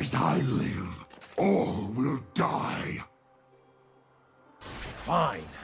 As I live, all will die. Fine.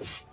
you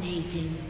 Dominating.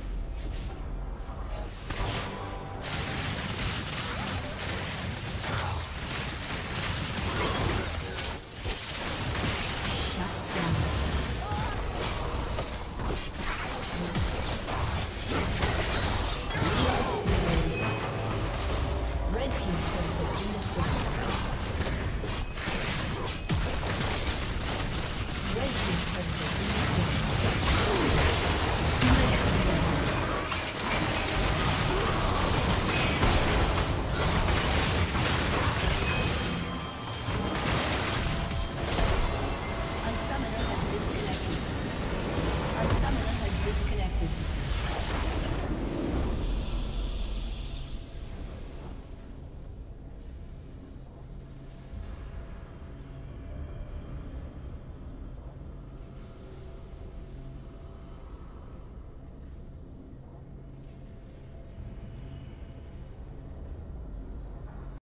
Team's turret